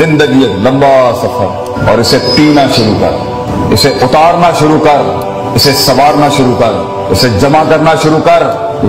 زندگی ایک لمبا سفر اور اسے پینا شروع کر، اسے اتارنا شروع کر، اسے سوارنا شروع کر، اسے جمع کرنا شروع کر۔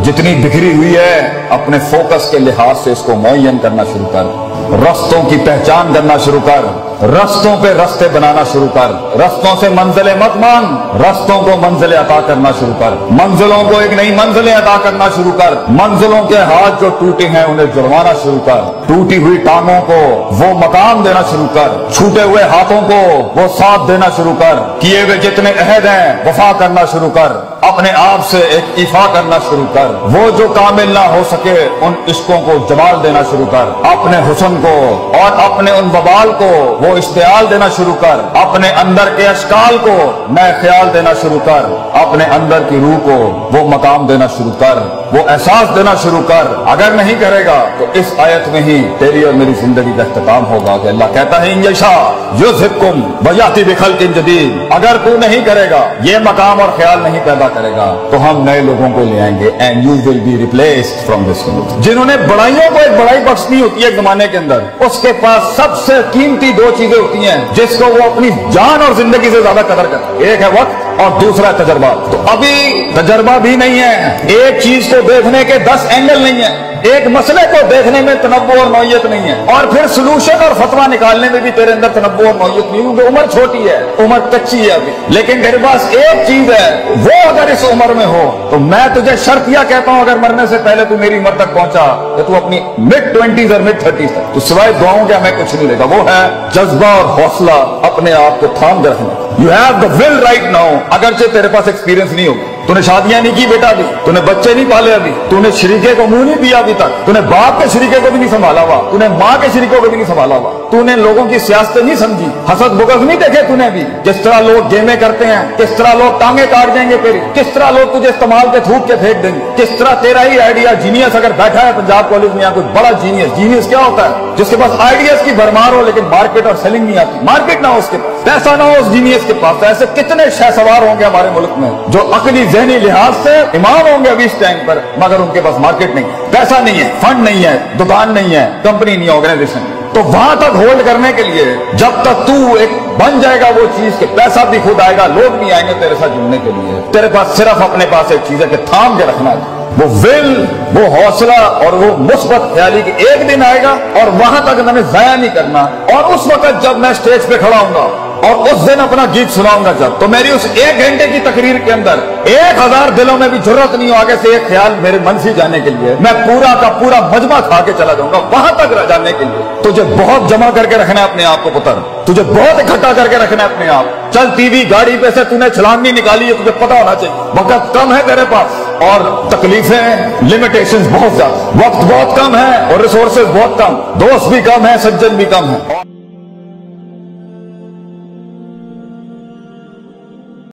جتنی بکھری ہوئی ہے، اپنے فوکس کے لحاظ سے اس کو معین کرنا شروع کر، رستوں کی پہچان کرنا شروع کر۔ رستوں پہ رستے بنانا شروع کر۔ رستوں سے منزلیں مت مانگ۔ رستوں کو منزلیں عطا کرنا شروع کر۔ منزلوں کو ایک نئی منزلیں عطا کرنا شروع کر۔ منزلوں کے ہاتھ جو ٹوٹے ہیں انہیں جڑوانا شروع کر۔ ٹوٹی ہوئی ٹانگوں کو وہ مقام دینا شروع کر۔ چھوٹے ہوئے ہاتھوں کو وہ ساتھ دینا شروع کر۔ کیے ہوئے جتنے عہد ہیں، وفا کرنا شروع کر۔ اپنے آپ سے ایک ایفا کرنا شروع کر۔ وہ جو کامل نہ ہو سکے، ان عشقوں کو جمال دینا شروع کر۔ اپنے حسن کو اور اپنے ان ببال کو وہ اشتعال دینا شروع کر۔ اپنے اندر کے اشکال کو نئے خیال دینا شروع کر۔ اپنے اندر کی روح کو وہ مقام دینا شروع کر۔ وہ احساس دینا شروع کر۔ اگر نہیں کرے گا تو اس آیت میں ہی تیری اور میری زندگی کا اختتام ہوگا۔ کہ اللہ کہتا ہے انجشا یو زکم بجاتی بخل جدید۔ اگر تو نہیں کرے گا، یہ مقام اور خیال نہیں پیدا کرے گا، تو ہم نئے لوگوں کو لے آئیں گے and you will be replaced from this جنہوں نے بڑائیوں کو ایک بڑائی بخشنی ہوتی ہے زمانے کے اندر، اس کے پاس سب سے قیمتی دو چیزیں ہوتی ہیں، جس کو وہ اپنی جان اور زندگی سے زیادہ قدر کرتے ہیں۔ ایک ہے وقت اور دوسرا تجربہ۔ تو ابھی تجربہ بھی نہیں ہے، ایک چیز کو دیکھنے کے دس اینگل نہیں ہے۔ ایک مسئلے کو دیکھنے میں تنوع اور نوعیت نہیں ہے۔ اور پھر سلوشن اور فتوا نکالنے میں بھی تیرے اندر تنوع اور نوعیت نہیں کیونکہ عمر چھوٹی ہے، عمر کچی ہے ابھی۔ لیکن میرے پاس ایک چیز ہے، وہ اگر اس عمر میں ہو، تو میں تجھے شرطیہ کہتا ہوں، اگر مرنے سے پہلے تو میری عمر تک پہنچا کہ تو اپنی مڈ ٹوینٹیز اور مڈ تھرٹیز تک۔ تو سوائے دعاؤں کے ہمیں کچھ نہیں لے گا وہ ہے جذبہ اور حوصلہ اپنے آپ کو تھام رکھنا۔ You have the will right now اگرچہ تیرے پاس ایکسپیرینس نہیں ہوگا۔ تو نے شادیاں نہیں کی بیٹا ابھی تو نے بچے نہیں پالے ابھی تو نے شریکے کو منہ نہیں دیا ابھی تک تو نے باپ کے شریکے کو بھی نہیں سنبھالا ہوا تو نے ماں کے شریکوں کو بھی نہیں سنبھالا ہوا تو نے لوگوں کی سیاستیں نہیں سمجھی حسد بغض نہیں دیکھے تو نے بھی جس طرح لوگ گیمیں کرتے ہیں کس طرح لوگ ٹانگیں کاٹ دیں گے تیری کس طرح لوگ تجھے استعمال پہ تھوک کے پھینک دیں گے کس طرح تیرا ہی آئیڈیا جینیس اگر بیٹھا ہے پنجاب کالج میں یا کوئی بڑا جینیس جینیس کیا ہوتا ہے جس کے پاس آئیڈیاز کی بھرمار ہو لیکن مارکیٹ اور سیلنگ نہیں آتی مارکیٹ نہ ہو اس کے پاس پیسہ نہ ہو اس جینیس کے پاس ایسے کتنے شہ سوار ہوں گے ہمارے ملک میں جو عقلی ذہنی لحاظ سے امام ہوں گے ابھی اس ٹائم پر مگر ان کے پاس مارکیٹ نہیں پیسہ نہیں ہے فنڈ نہیں ہے دکان نہیں ہے کمپنی نہیں آرگنائزیشن تو وہاں تک ہولڈ کرنے کے لیے جب تک تو ایک بن جائے گا وہ چیز کہ پیسہ بھی خود آئے گا، لوگ بھی آئیں گے تیرے ساتھ جڑنے کے لیے۔ تیرے پاس صرف اپنے پاس ایک چیز ہے کہ تھام کے رکھنا ہے۔ وہ ول وہ حوصلہ اور وہ مثبت خیالی کہ ایک دن آئے گا اور وہاں تک میں نے ضائع نہیں کرنا۔ اور اس وقت جب میں اسٹیج پہ کھڑا ہوں گا اور اس دن اپنا گیت سناؤں گا جب۔ تو میری اس ایک گھنٹے کی تقریر کے اندر ایک ہزار دلوں میں بھی ضرورت نہیں ہو، آگے سے ایک خیال میرے منفی جانے کے لیے، میں پورا کا پورا مجمع کھا کے چلا جاؤں گا، وہاں تک جانے کے لیے۔ تجھے بہت جمع کر کے رکھنا ہے اپنے آپ کو پتر۔ تجھے بہت اکٹھا کر کے رکھنا ہے اپنے آپ۔ چل ٹی وی گاڑی پہ سے تھی چھلانگ نہیں نکالی ہے، تجھے پتا ہونا چاہیے۔ وقت کم ہے تیرے پاس اور تکلیفیں لمیٹیشن بہت زیادہ۔ وقت بہت کم ہے اور ریسورسز بہت کم۔ دوست بھی کم ہے، سجن بھی کم ہے۔